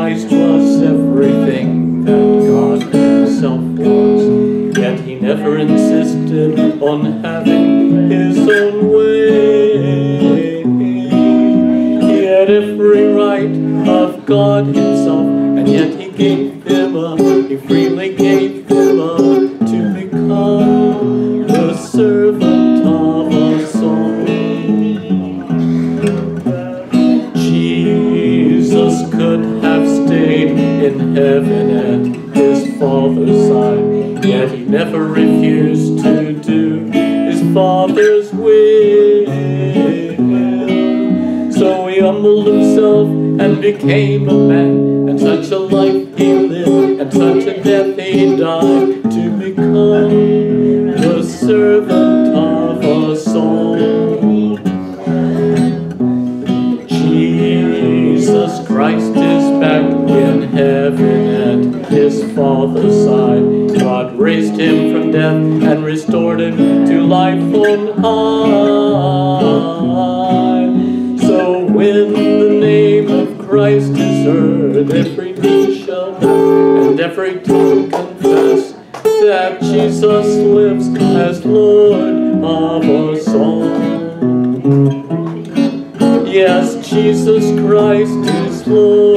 Christ was everything that God himself was, yet he never insisted on having his own way. He had every right of God himself, and yet he gave him up, he freely gave have stayed in heaven at his Father's side, yet he never refused to do his Father's will. So he humbled himself and became a man, and such a life he lived, and such a death he died, to become the servant of us all. Jesus Christ is back in heaven at his Father's side. God raised him from death and restored him to life on high. So when the name of Christ is heard, every knee shall bow and every tongue confess that Jesus lives as Lord of us all. Yes, Jesus Christ is Lord